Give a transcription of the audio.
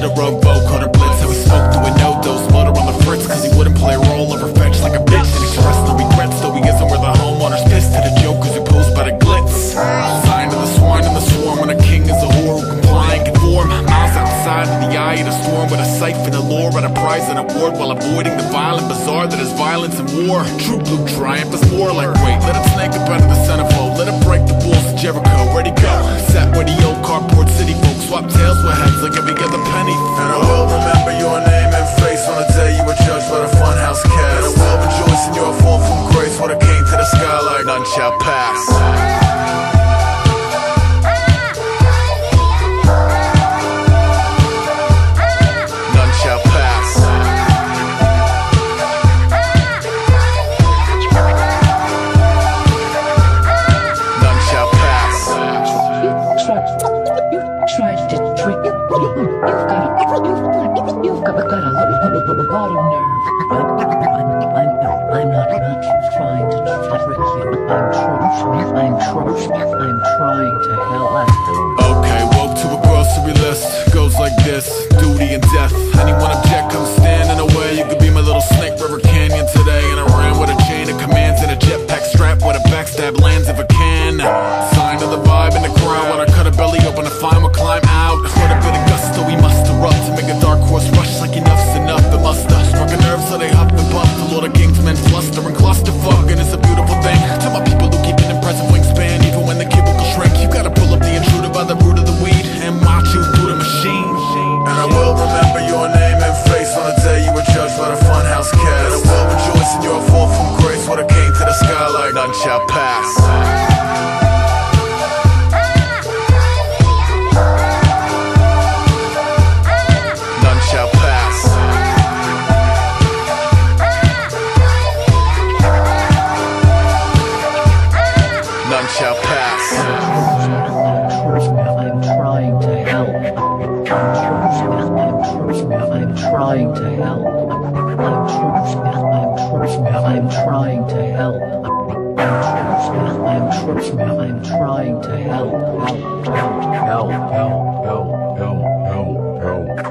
the rogue vocoder blitz. How he spoke through a No-Doz, motor on the fritz, cause he wouldn't play a role over fetch like a bitch. And express no regrets, though he isn't where the homeowner's pissed to the jokers who posed by the glitz. Sign of the swine in the swarm when a king is a whore who comply and conform. Miles outside of the eye of the storm with a siphon of lore at a prize and award while avoiding the violent bazaar that is violence and war. True blue triumph is more like wait, let it snake up out of the centerfold, let it break the walls of Jericho. Ready go, sat where the old cardboard city folks swap tails with heads like every other came to the None shall pass. None shall pass. None shall pass. tried to trick you. You've got a, you've got, got a lot, lot of nerve. I'm, I'm, I'm not, not trying death. Anyone object, come stand in the way. You could be my little Snake River Canyon today. And I ran with a chain of commands and a jetpack strap with a backstab lands if I shall pass. I'm trying to help. I'm trying to help. I'm trying to help. I'm trying to help. Help, help, help, help, help, help, help.